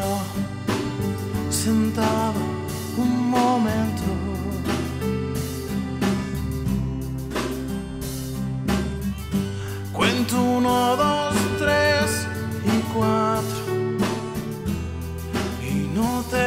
quiero sentado un momento. Cuento uno, dos, tres y cuatro y no te